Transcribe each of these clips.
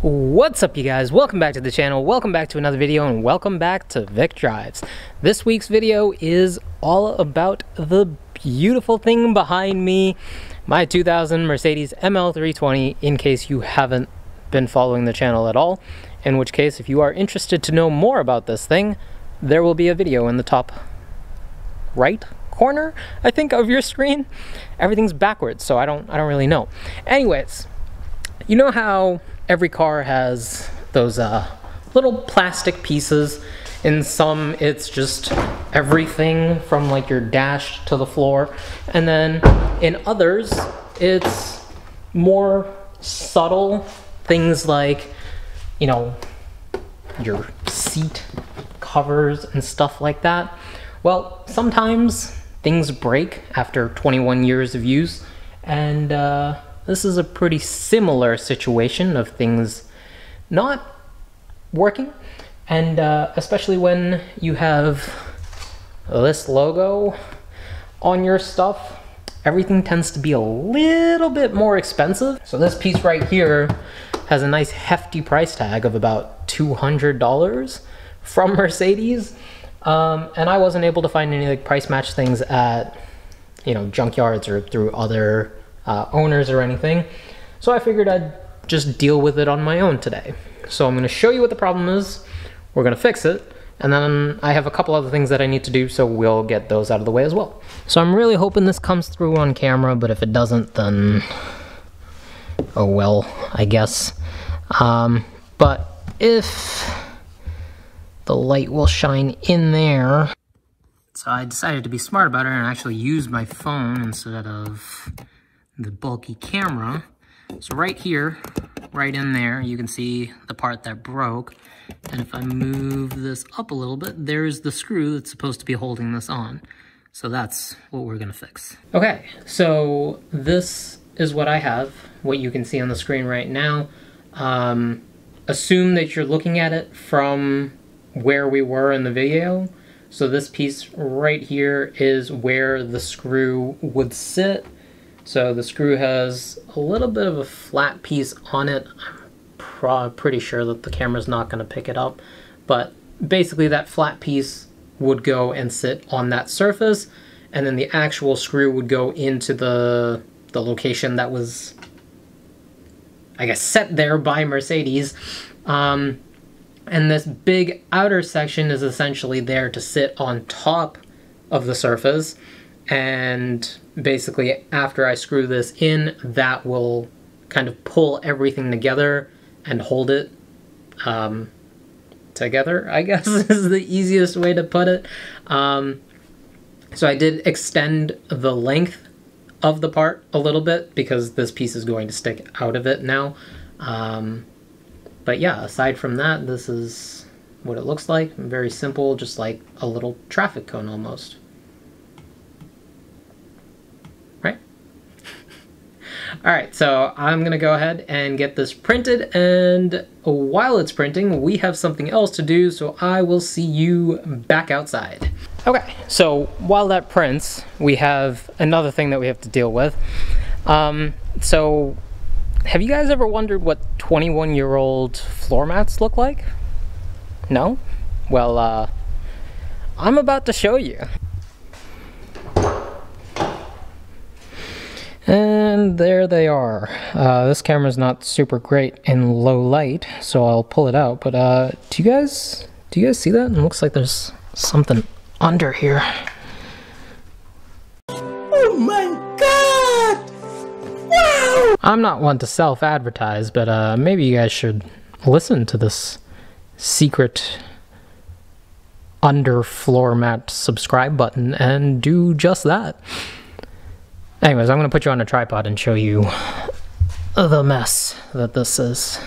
What's up you guys? Welcome back to the channel, welcome back to another video, and welcome back to Vik Drives. This week's video is all about the beautiful thing behind me, my 2000 Mercedes ML320, in case you haven't been following the channel at all, in which case if you are interested to know more about this thing, there will be a video in the top right corner, I think, of your screen. Everything's backwards, so I don't, I don't really know. Anyways, you know how every car has those uh, little plastic pieces. In some, it's just everything from like your dash to the floor. And then in others, it's more subtle things like, you know, your seat covers and stuff like that. Well, sometimes things break after 21 years of use, and uh, this is a pretty similar situation of things not working, and uh, especially when you have this logo on your stuff, everything tends to be a little bit more expensive. So this piece right here has a nice hefty price tag of about $200 from Mercedes. Um, and I wasn't able to find any like price match things at, you know, junkyards or through other uh, owners or anything. So I figured I'd just deal with it on my own today. So I'm gonna show you what the problem is, we're gonna fix it, and then I have a couple other things that I need to do, so we'll get those out of the way as well. So I'm really hoping this comes through on camera, but if it doesn't, then oh well, I guess. Um, but if the light will shine in there. So I decided to be smart about it and actually use my phone instead of the bulky camera. So right here, right in there, you can see the part that broke. And if I move this up a little bit, there's the screw that's supposed to be holding this on. So that's what we're gonna fix. Okay, so this is what I have, what you can see on the screen right now. Um, assume that you're looking at it from where we were in the video. So this piece right here is where the screw would sit. So the screw has a little bit of a flat piece on it. I'm pretty sure that the camera's not going to pick it up. But basically that flat piece would go and sit on that surface and then the actual screw would go into the the location that was I guess set there by Mercedes. Um, and this big outer section is essentially there to sit on top of the surface. And basically after I screw this in, that will kind of pull everything together and hold it um, together, I guess is the easiest way to put it. Um, so I did extend the length of the part a little bit because this piece is going to stick out of it now. Um, but yeah, aside from that, this is what it looks like. Very simple, just like a little traffic cone almost. Alright, so I'm to go ahead and get this printed, and while it's printing, we have something else to do, so I will see you back outside. Okay, so while that prints, we have another thing that we have to deal with. Um, so have you guys ever wondered what 21 year old floor mats look like? No? Well, uh, I'm about to show you. And there they are. Uh, this camera's not super great in low light, so I'll pull it out. But uh, do you guys do you guys see that? It looks like there's something under here. Oh my god! Wow! I'm not one to self-advertise, but uh, maybe you guys should listen to this secret under floor mat subscribe button and do just that. Anyways, I'm going to put you on a tripod and show you the mess that this is.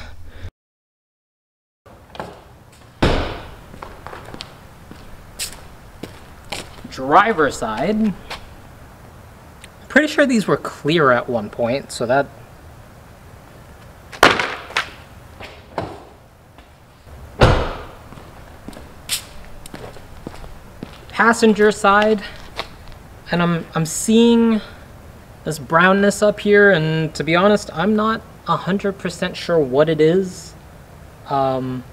Driver side. Pretty sure these were clear at one point, so that passenger side and I'm, I'm seeing this brownness up here and to be honest I'm not 100% sure what it is Um,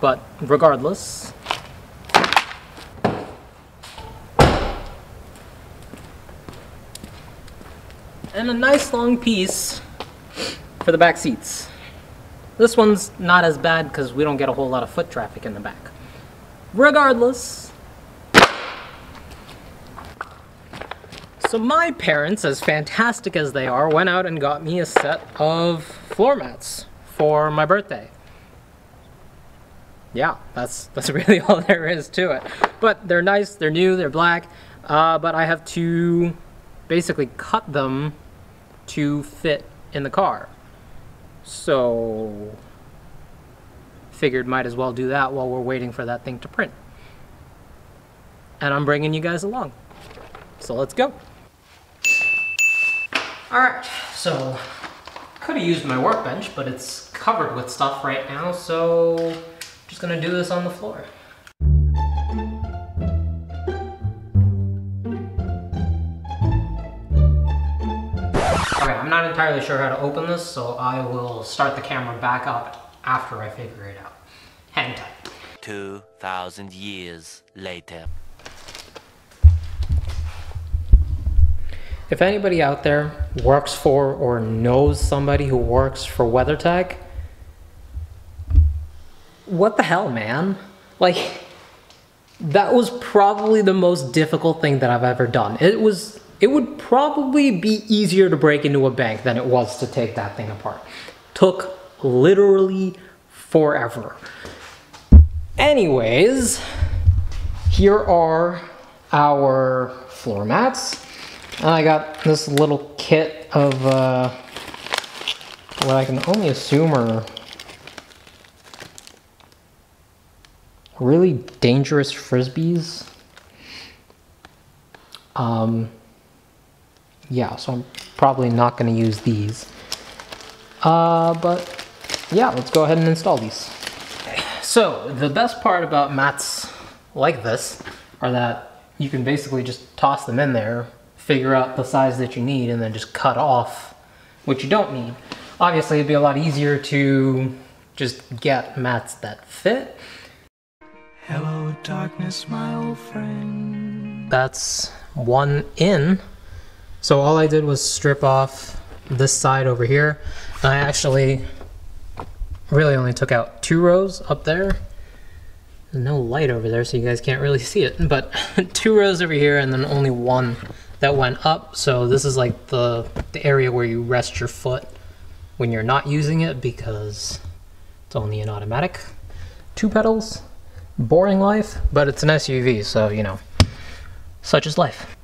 but regardless, and a nice long piece for the back seats. This one's not as bad because we don't get a whole lot of foot traffic in the back. Regardless, so my parents, as fantastic as they are, went out and got me a set of floor mats for my birthday. Yeah, that's that's really all there is to it. But they're nice, they're new, they're black, uh, but I have to basically cut them to fit in the car. So figured might as well do that while we're waiting for that thing to print. And I'm bringing you guys along. So let's go. All right, so could have used my workbench, but it's covered with stuff right now, so just gonna do this on the floor. Okay, I'm not entirely sure how to open this, so I will start the camera back up after I figure it out. Hang tight. 2,000 years later. If anybody out there works for or knows somebody who works for WeatherTech, what the hell, man? Like, that was probably the most difficult thing that I've ever done. It was, it would probably be easier to break into a bank than it was to take that thing apart. Took literally forever. Anyways, here are our floor mats. And I got this little kit of uh, what I can only assume are really dangerous frisbees. Um, yeah, so I'm probably not going to use these. Uh, but yeah, let's go ahead and install these. So the best part about mats like this are that you can basically just toss them in there, figure out the size that you need, and then just cut off what you don't need. Obviously, it'd be a lot easier to just get mats that fit. Hello, darkness, my old friend. That's one in. So all I did was strip off this side over here. I actually really only took out two rows up there. There's no light over there, so you guys can't really see it. But two rows over here, and then only one that went up. So this is like the, the area where you rest your foot when you're not using it because it's only an automatic. Two pedals, boring life, but it's an SUV, so you know, such is life.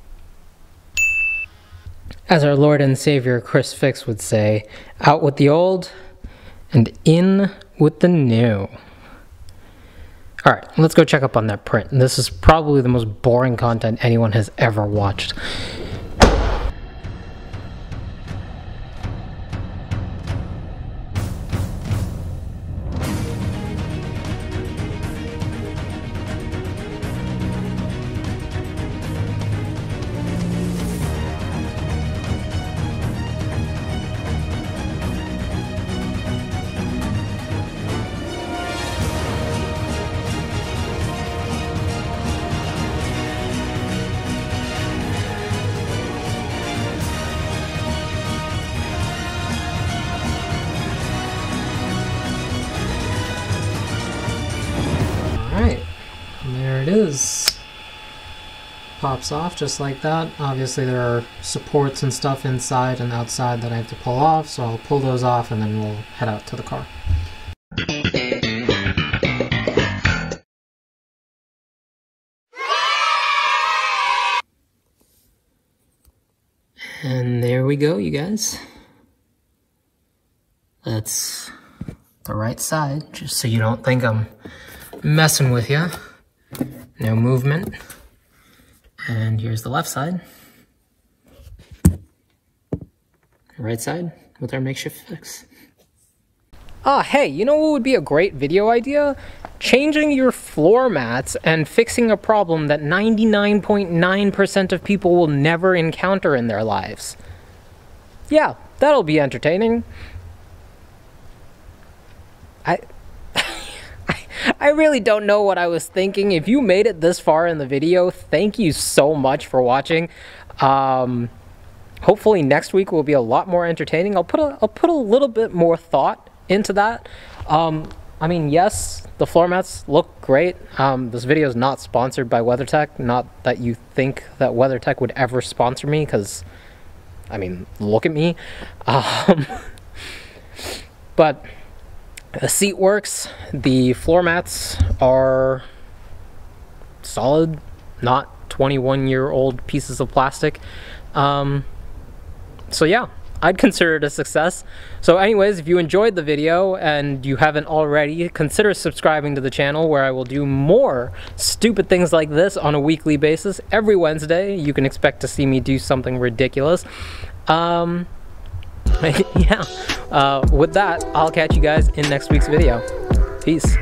As our Lord and Savior Chris Fix would say, out with the old and in with the new. All right, let's go check up on that print. And This is probably the most boring content anyone has ever watched. Pops off just like that. Obviously there are supports and stuff inside and outside that I have to pull off, so I'll pull those off and then we'll head out to the car. And there we go, you guys. That's the right side, just so you don't think I'm messing with you. No movement. And here's the left side. Right side with our makeshift fix. Ah, hey, you know what would be a great video idea? Changing your floor mats and fixing a problem that 99.9% of people will never encounter in their lives. Yeah, that'll be entertaining. I I really don't know what I was thinking. If you made it this far in the video, thank you so much for watching. Um, hopefully next week will be a lot more entertaining. I'll put a, I'll put a little bit more thought into that. Um, I mean, yes, the floor mats look great. Um, this video is not sponsored by WeatherTech. Not that you think that WeatherTech would ever sponsor me, because, I mean, look at me. Um, but the seat works. The floor mats are solid, not 21 year old pieces of plastic. Um, so yeah, I'd consider it a success. So anyways, if you enjoyed the video and you haven't already, consider subscribing to the channel where I will do more stupid things like this on a weekly basis. Every Wednesday, you can expect to see me do something ridiculous. Um, yeah, uh, with that, I'll catch you guys in next week's video. Peace.